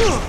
Ugh!